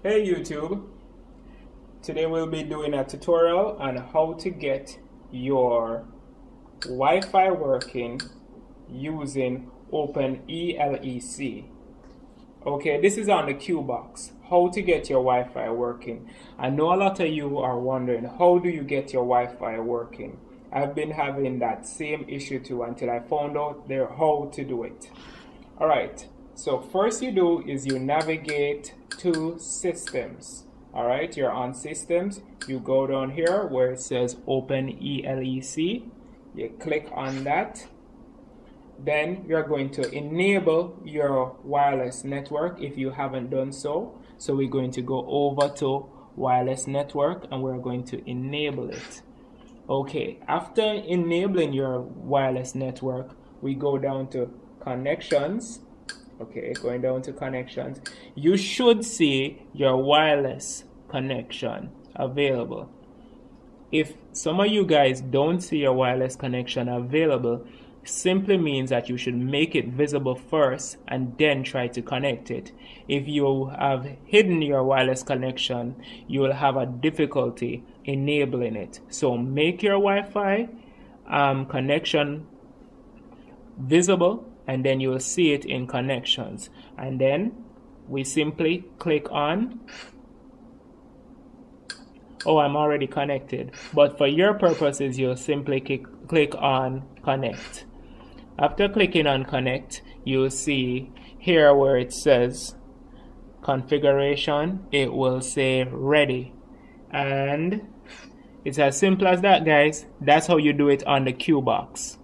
Hey YouTube, today we'll be doing a tutorial on how to get your Wi-Fi working using OpenELEC. Okay, this is on the CuBox, how to get your Wi-Fi working. I know a lot of you are wondering, how do you get your Wi-Fi working? I've been having that same issue too until I found out there how to do it. Alright, so first you do is you navigate to systems. Alright, you're on systems. You go down here where it says OpenELEC. You click on that. Then you're going to enable your wireless network if you haven't done so. So we're going to go over to wireless network and we're going to enable it. Okay, after enabling your wireless network, we go down to connections okay going down to connections. You should see your wireless connection available. If some of you guys don't see your wireless connection available simply means that you should make it visible first and then try to connect it. If you have hidden your wireless connection you will have a difficulty enabling it. So make your Wi-Fi um, connection visible and then you will see it in connections. And then we simply click on oh I'm already connected. But for your purposes you'll simply click, click on connect. After clicking on connect you'll see here where it says configuration it will say ready. And it's as simple as that guys. That's how you do it on the CuBox